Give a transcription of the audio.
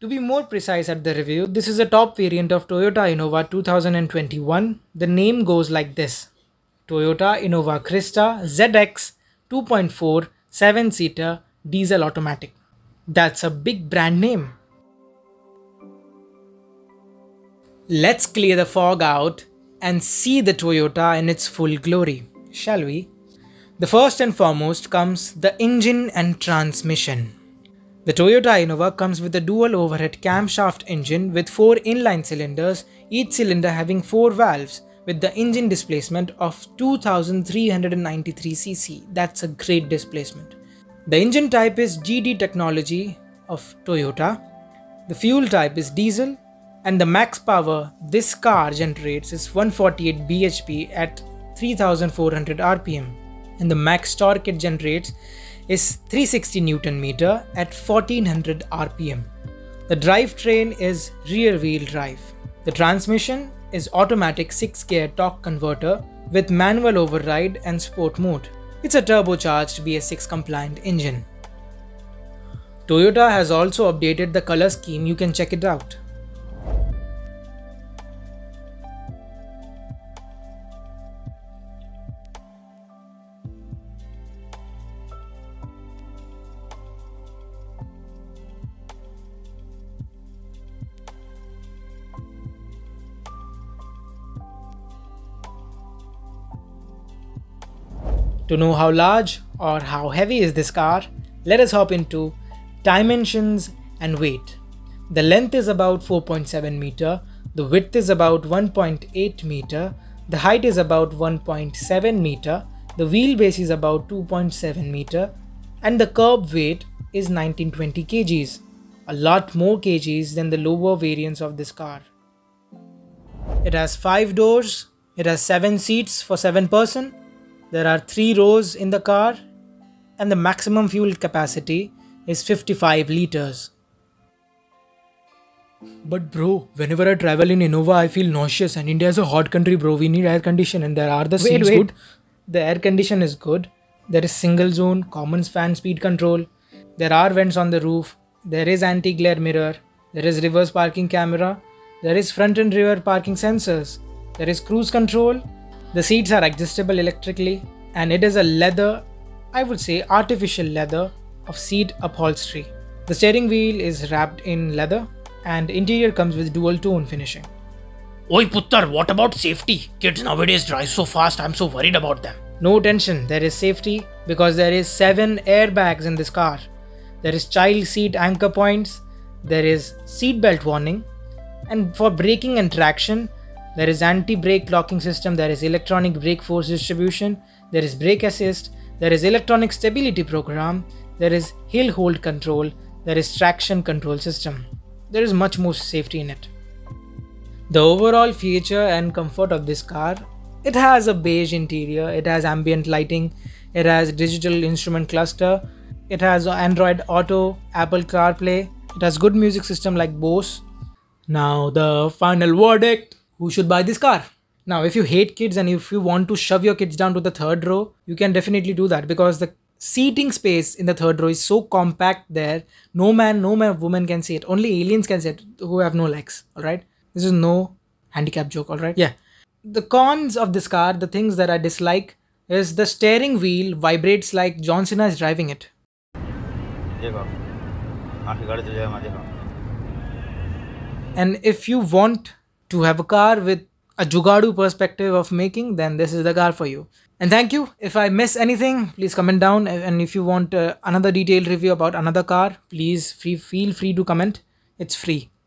To be more precise at the review, this is a top variant of Toyota Innova 2021. The name goes like this Toyota Innova Crysta ZX 2.4 7 seater diesel automatic. That's a big brand name. Let's clear the fog out and see the Toyota in its full glory, shall we? The first and foremost comes the engine and transmission. The Toyota Innova comes with a dual overhead camshaft engine with 4 inline cylinders, each cylinder having 4 valves with the engine displacement of 2393 cc. That's a great displacement. The engine type is GD technology of Toyota. The fuel type is diesel and the max power this car generates is 148 bhp at 3400 rpm and the max torque it generates is 360 newton meter at 1400 rpm the drivetrain is rear wheel drive. The transmission is automatic 6 gear torque converter with manual override and sport mode. It's a turbocharged bs6 compliant engine. Toyota has also updated the color scheme. You can check it out To know how large or how heavy is this car, let us hop into dimensions and weight. The length is about 4.7 meter, the width is about 1.8 meter, the height is about 1.7 meter, the wheelbase is about 2.7 meter, and the curb weight is 1920 kgs, a lot more kgs than the lower variants of this car. It has 5 doors, it has 7 seats for 7 person, there are 3 rows in the car and the maximum fuel capacity is 55 liters. But bro, whenever I travel in Innova, I feel nauseous and India is a hot country bro. We need air condition and there are the wait, seats wait. good. The air condition is good. There is single zone, common fan speed control. There are vents on the roof. There is anti-glare mirror. There is reverse parking camera. There is front and rear parking sensors. There is cruise control the seats are adjustable electrically and it is a leather, I would say artificial leather of seat upholstery. The steering wheel is wrapped in leather and interior comes with dual tone finishing. Oi Puttar, what about safety? Kids nowadays drive so fast, I'm so worried about them. No tension, there is safety because there is 7 airbags in this car. There is child seat anchor points, there is seat belt warning, and for braking and traction, there is anti-brake locking system, there is electronic brake force distribution, there is brake assist, there is electronic stability program, there is hill hold control, there is traction control system. There is much more safety in it. The overall feature and comfort of this car, it has a beige interior, it has ambient lighting, it has digital instrument cluster, it has Android Auto, Apple CarPlay, it has good music system like Bose. Now the final verdict who should buy this car. Now, if you hate kids and if you want to shove your kids down to the third row, you can definitely do that because the seating space in the third row is so compact there. No man, no man, woman can see it. Only aliens can see it who have no legs. All right. This is no handicap joke. All right. Yeah. The cons of this car, the things that I dislike, is the steering wheel vibrates like John Cena is driving it. And if you want to have a car with a Jugadu perspective of making, then this is the car for you. And thank you. If I miss anything, please comment down. And if you want uh, another detailed review about another car, please free, feel free to comment. It's free.